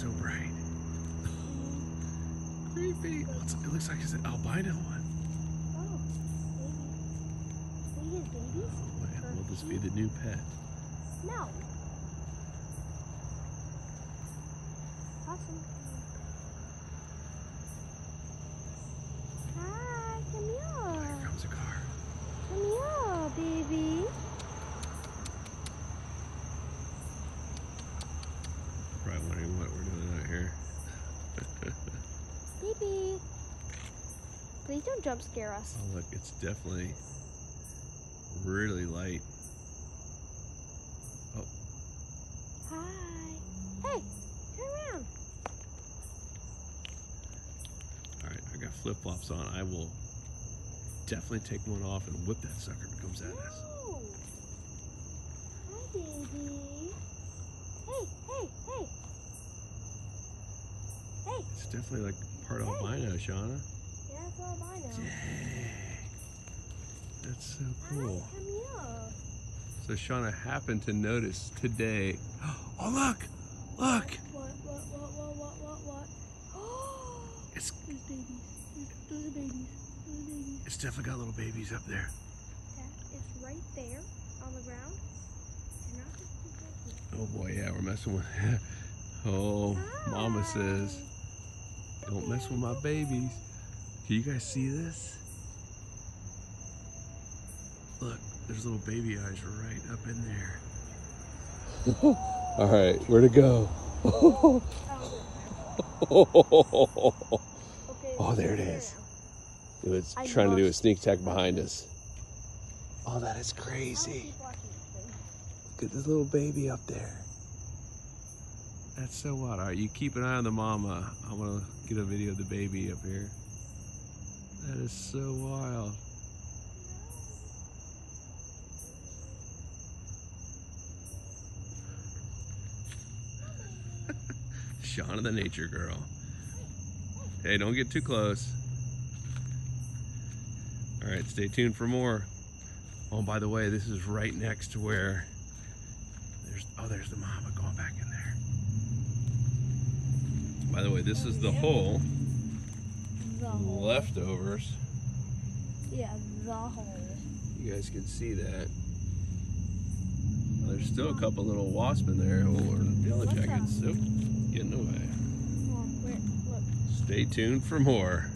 so bright. Creepy. Oh, it's- it looks like it's an albino one. Oh, baby. Babies? Well, will this be the new pet? No. Awesome. Hi, come Here here. comes a car. Come here, baby. Probably wondering what we're doing out here. Baby. Please don't jump scare us. Oh, look, it's definitely really light. Oh, Hi. Hey, turn around. all right, I got flip flops on. I will definitely take one off and whip that sucker if it comes at us. Hi, baby. Hey, hey, hey. Hey. It's definitely like part albino, Shauna. That's all I know. Dang. That's so cool. So Shauna happened to notice today. Oh, look! Look! What, what, what, what, what, what, what? Oh, It's there's babies. There's, those are babies. Those babies. it's definitely got little babies up there. That is right there on the ground. They're not just too Oh boy, yeah, we're messing with. oh, Mama says, don't mess with my babies. Can you guys see this? Look, there's little baby eyes right up in there. All right, where to go? Oh. Oh, there it is. it turn is. around. It's I trying to do a sneak attack behind us. Oh, that is crazy. keep this. Look at this little baby up there. That's so wild. All right, you keep an eye on the mama. I'm gonna get a video of the baby up here. That is so wild. Shauna the nature girl. Hey, don't get too close. All right, stay tuned for more. Oh, by the way, this is right next to where there's oh, there's the mama going back in there. By the way, this is the hole hole. leftovers. Yeah, the hole. You guys can see that. There's still a couple little wasps in there. Oh, or yellow jackets. Oh, getting away. Well, where, look. Stay tuned for more.